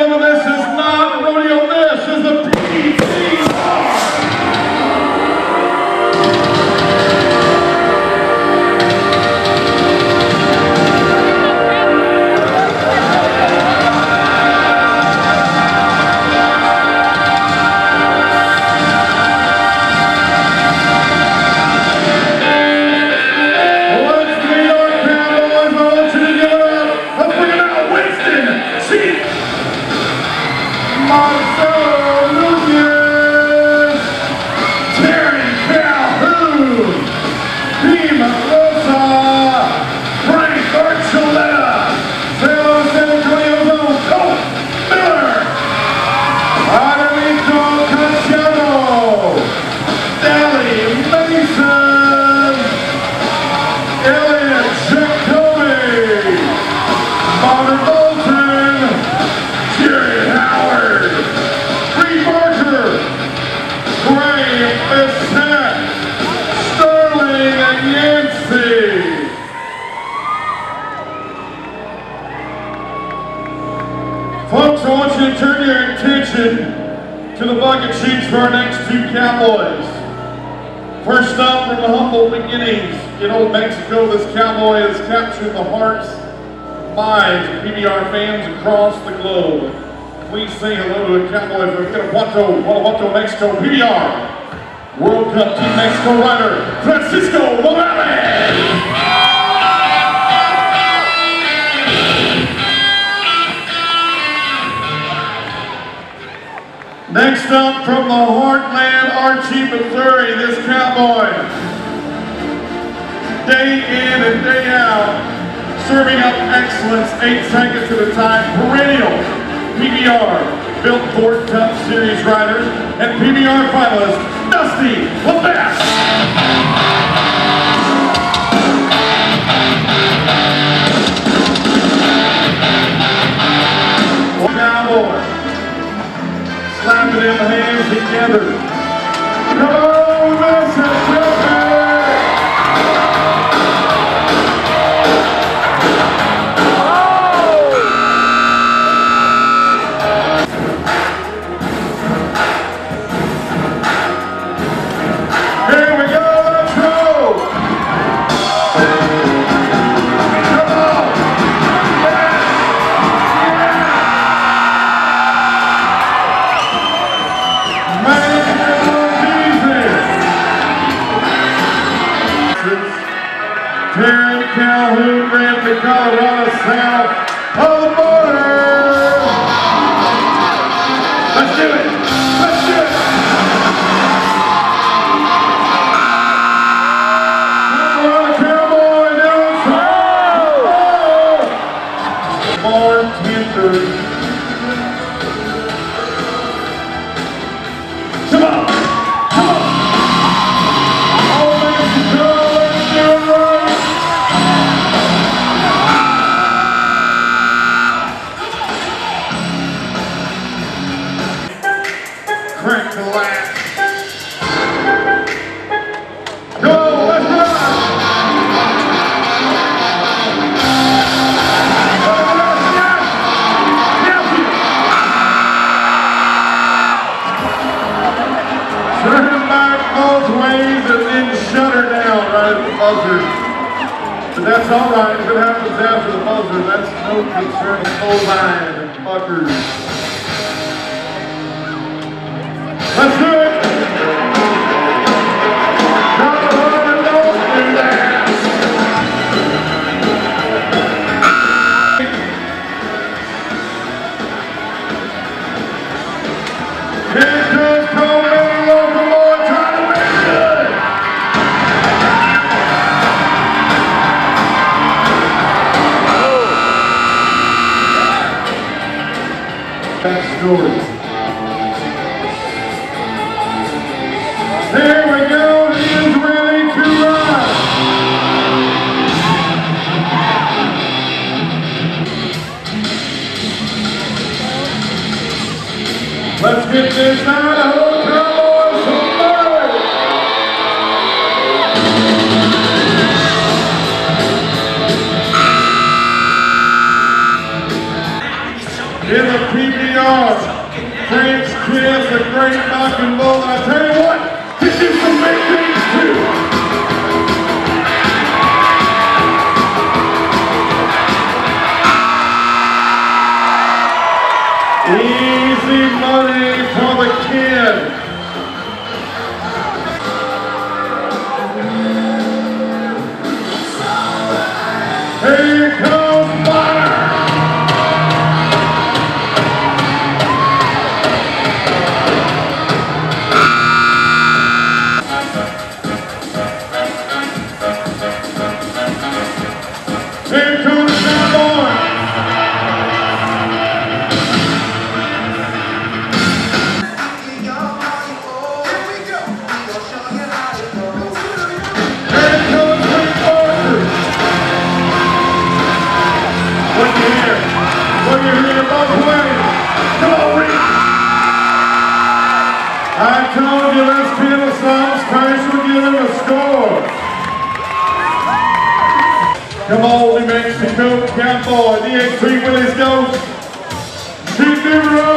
gentlemen, Marcelo Folks, I want you to turn your attention to the bucking chutes for our next two Cowboys. First up from the humble beginnings in old Mexico, this cowboy has captured the hearts, minds of PBR fans across the globe. Please say hello to a cowboy from Guanajuato, Guanajuato, Mexico, PBR. World Cup Team Mexico rider, Francisco Morales. Next up from the Heartland, Archie, Missouri, this cowboy. Day in and day out, serving up excellence eight seconds at a time, perennial PBR, Built Ford Tough Series rider, and PBR finalist, Dusty LeBass. Cowboy them hands together. But that's all right. If it happens after the buzzer, that's no concern of bovine and fuckers. That story. There we go, Let's get this night of hotel on somebody. In the PBR, Prince, Chris, the great rock and roll. I tell you what, this is some big things too. Easy money for the kid. Come on, New Mexico Count Cowboy, the X3 Willis goes to New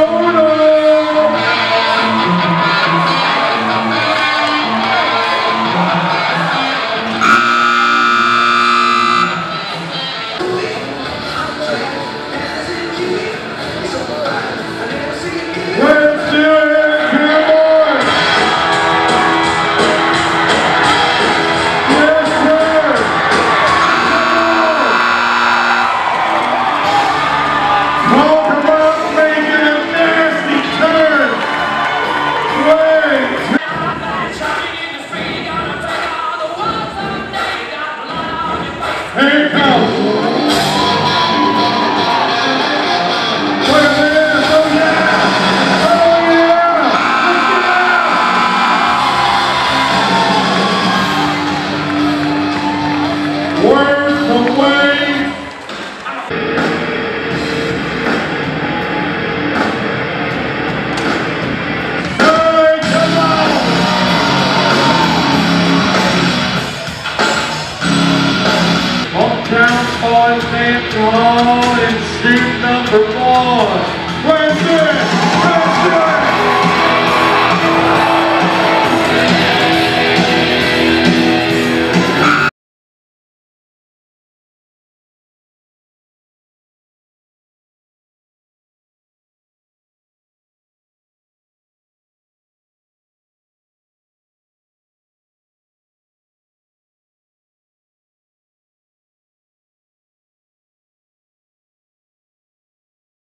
on in street number four.